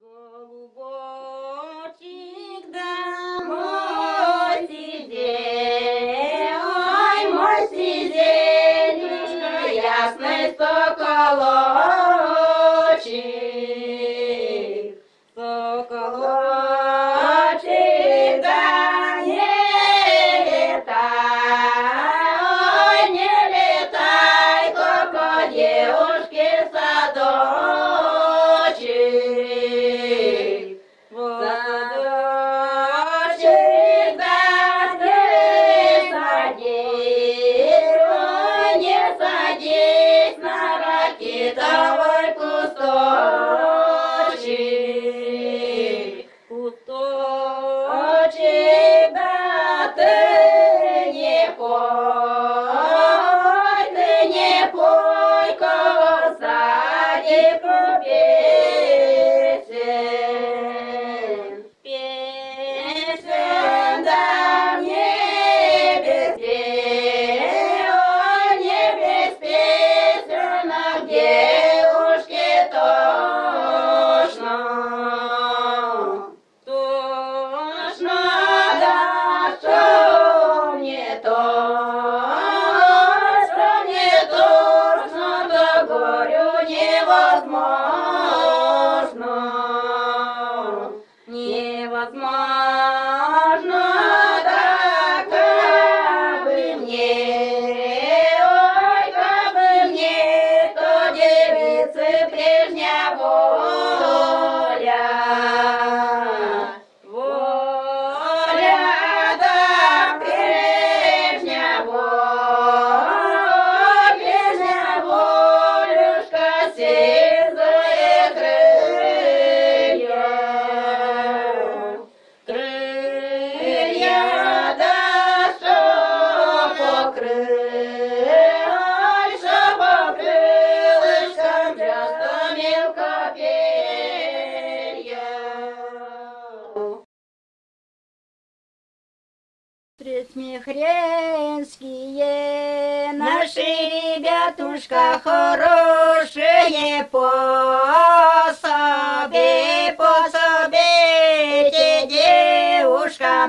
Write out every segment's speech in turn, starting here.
Голубочек да мой сидень, ой, мой сидень, ясный соколов.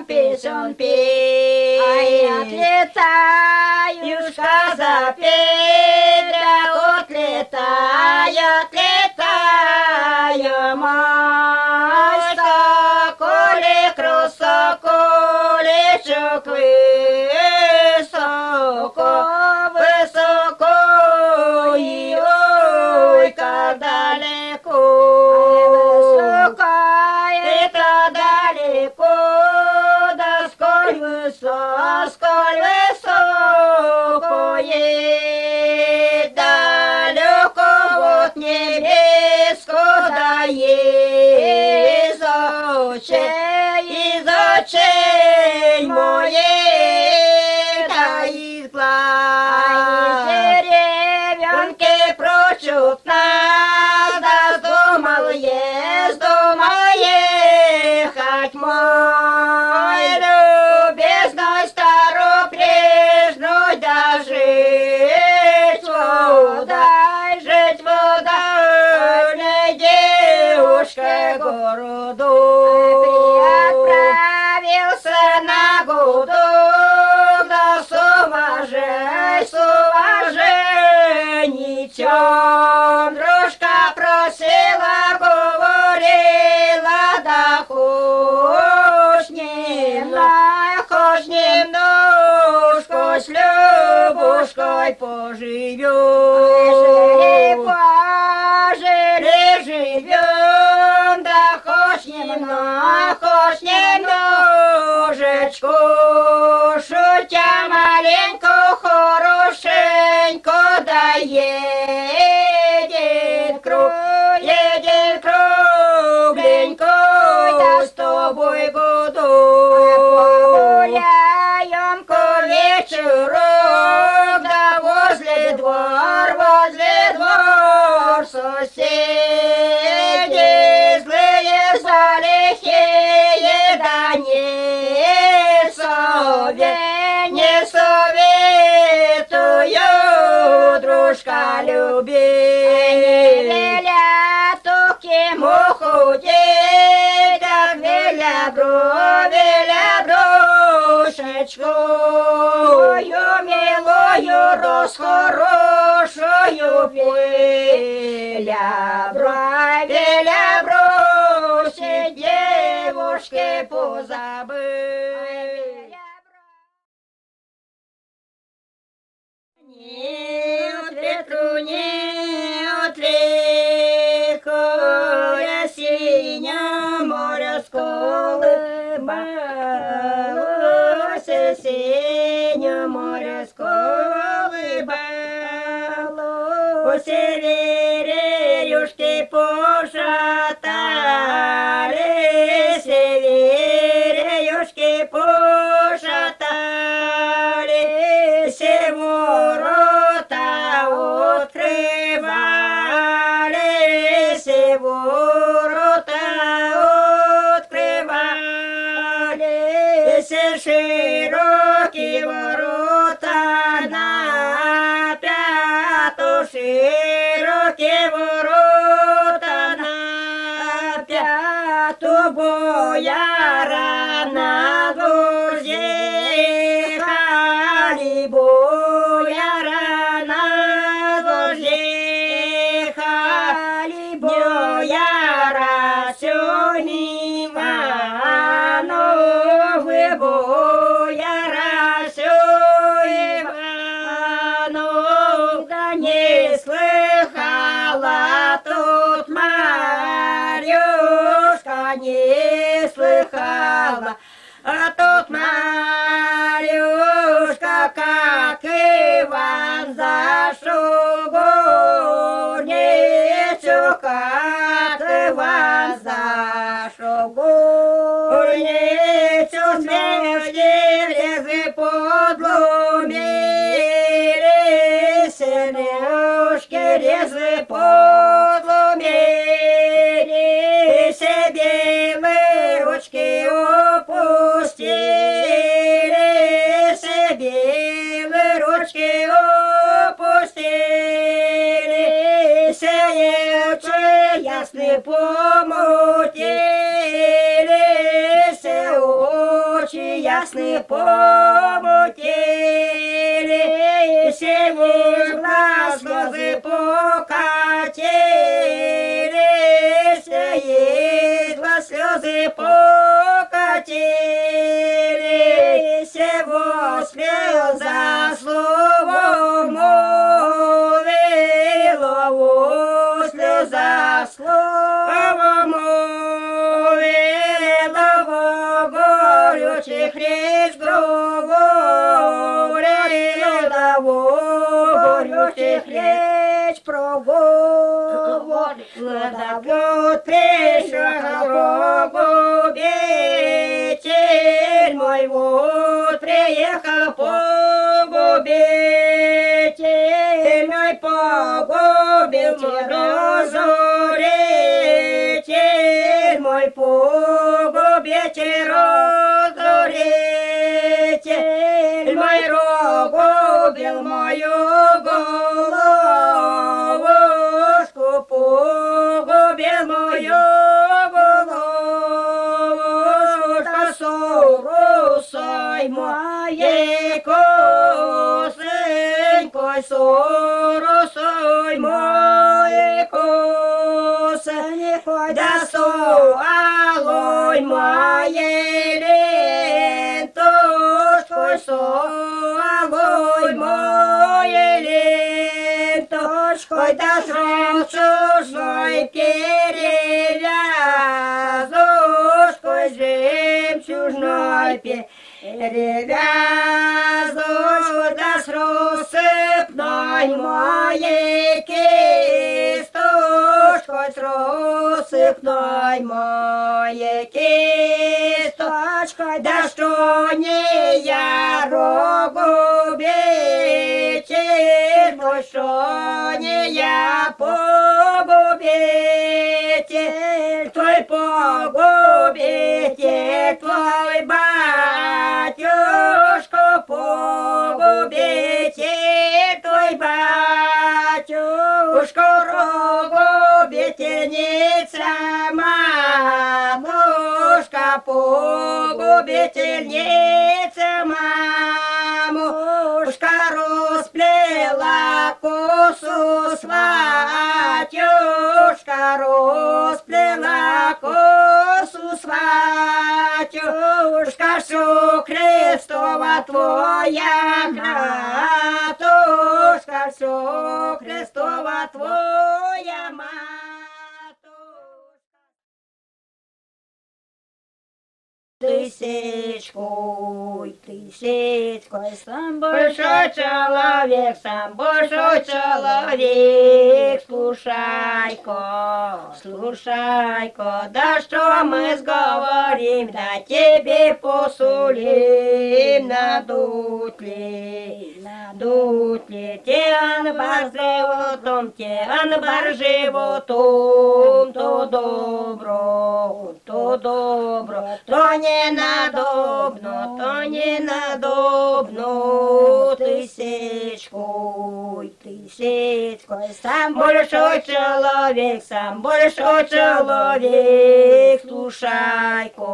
песен петь. А я отлетаю, юшка запеть, да отлетаю, отлетаю, мать, соколик, русоколик, чуквы. із очей моїх. дружка просила, говорила, да хоч немного, хоч немножко с ну любушкой поживем. Груди, так веля веля душечку, Ою милою розхорошою веля веля бросить девушки позабыть. Не от ветру, не от лихоя синя море сколыбалось, синє море сколыбало, у севере юшки пошатали, Иван зашел горницу, как Иван зашел горницу, смерти влезли подломили, ясны помутили, се очи лентушкой, да срок чужой перевязушкой, жемчужной перевязушкой, да с рассыпной моей кисточкой, с рассыпной моей кисточкой, да что не я рогубитель мой, что не я погубитель, твой погубитель, твой батюшка погубитель, твой батюшка рогубительница моя. погубительница мамушка расплела косу сватюшка расплела косу сватюшка всю Христова твоя матушка всю Христова твоя матушка Тысячкой, тысячкой, сам большой человек, сам большой человек, слушай-ка, слушай-ка, да что мы сговорим, да тебе посулим, надут ли, надут ли, те анбар животом, те анбар животом, то добро, то добро, то не надобно, то не надобно, тысячкой, тысячкой, сам большой человек, сам большой человек, слушай-ка,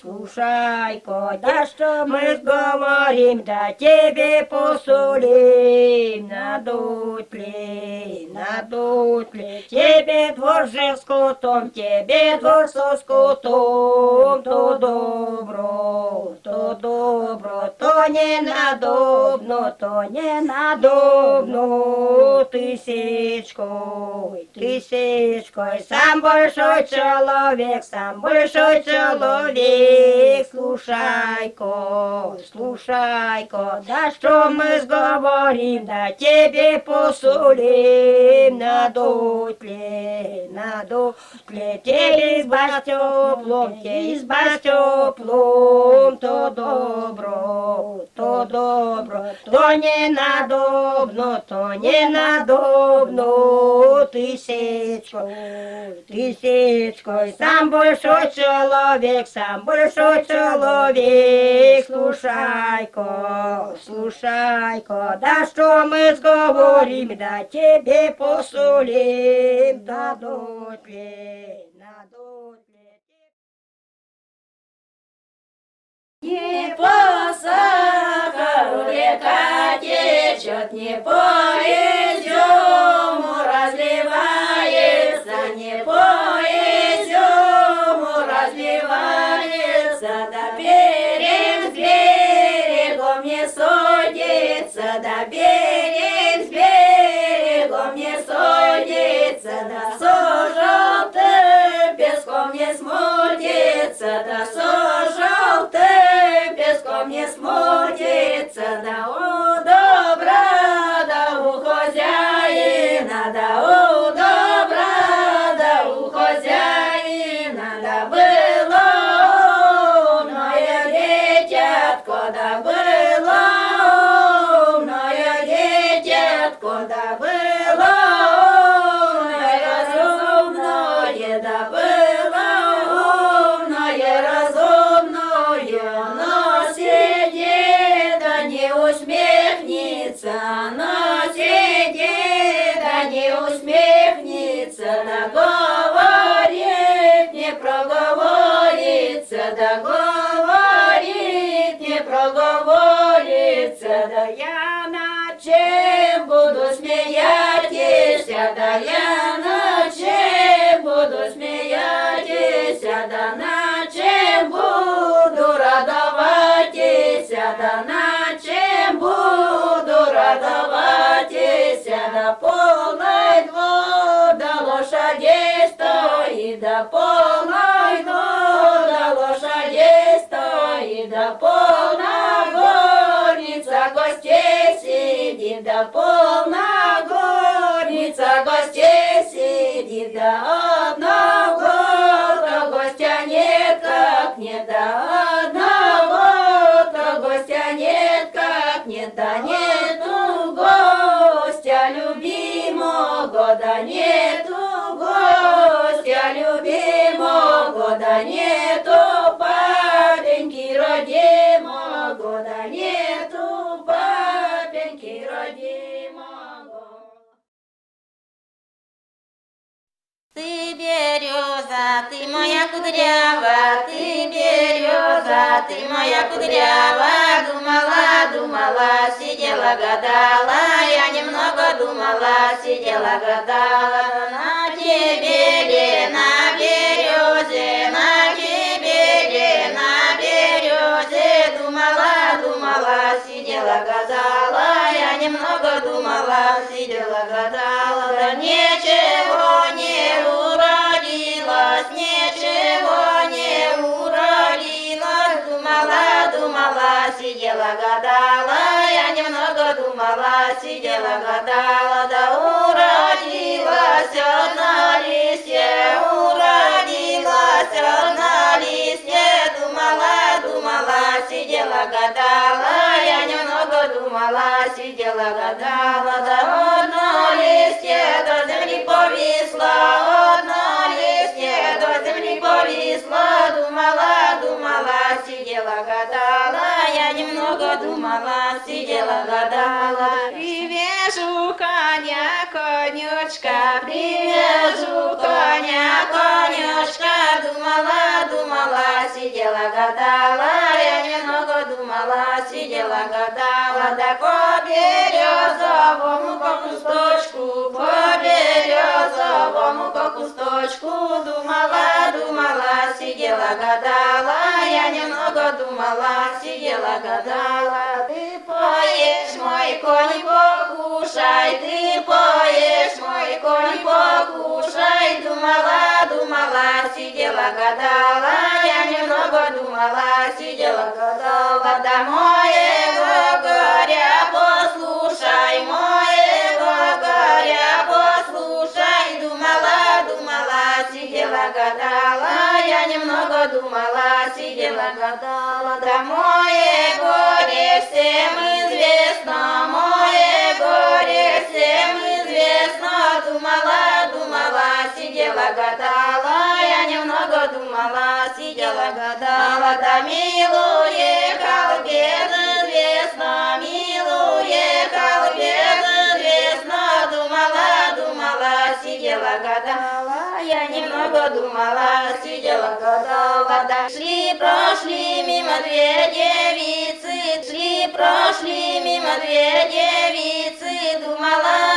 слушай-ка, да что мы говорим, да тебе Посулим, надут ли, надут ли, тебе двор же скотом, тебе двор со скотом, то добро, то добро, то не надобно, то не надобно, тысячкой, тысячкой, сам большой человек, сам большой человек, слушай-ка, слушай-ка, да что мы сговорим, да тебе посулим, надут ли, надут ли, тебе изба теплом, тебе изба теплом, то добро, то добро, то не надобно, то не надобно, тысячкой, тысячкой, сам большой человек, сам большой человек, слушай-ка, слушай-ка, да что мы сговорим, да тебе посулим, дадут ли, дадут ли. Не по сахару река течет, не по изюму разливается, не по смутится, да со желтым песком не смутится, да у смеяться, да я над чем буду смеяться, да над чем буду радоваться, да над моя кудрява, ты глаза, ты моя кудрява, думала, думала, сидела, гадала, я немного думала, сидела, гадала, на тебе ли, на березе, на тебе ли, на березе, думала, думала, сидела, гадала, я немного думала, сидела, гадала, да ничего гадала, я немного думала, сидела, гадала, да уродилась одна листья, сидела, гадала, я немного думала, сидела, гадала, да по березовому по кусточку, по березовому по кусточку, думала, думала, сидела, гадала, я немного думала, сидела, гадала, ты поешь, мой конь, покушай, ты поешь, конь, покушай, думала, думала, сидела, гадала, я немного думала, сидела, гадала, да моего горя послушай, моего горя послушай, думала, думала, сидела, гадала, я немного думала, сидела, гадала, да мое горе всем известно, мое горе всем известно, думала, думала, сидела, гадала, я немного думала, сидела, гадала, да милуе, безызвестно, милуе, безызвестно, думала, думала, сидела, гадала, я немного думала, сидела, гадала, да шли, прошли мимо две девицы, шли, прошли мимо две девицы, думала,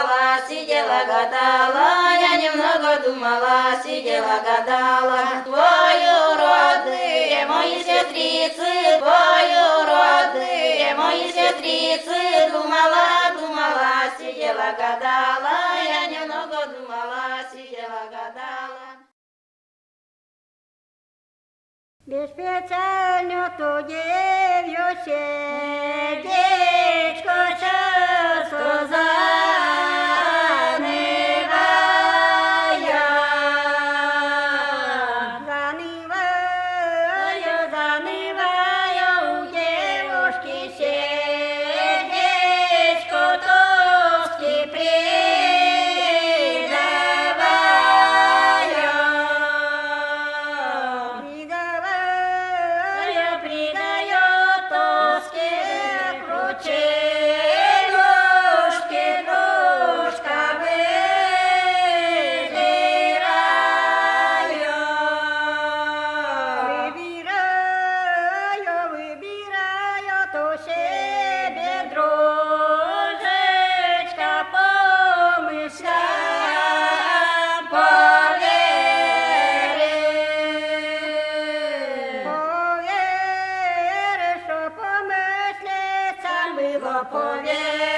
думала, сидела, гадала, я немного думала, сидела, гадала, твою родные мои сестрицы, твою родные мои сестрицы, думала, думала, сидела, гадала, я немного думала, сидела, гадала. Безспеціально тоді в'юся, дічко Japonais.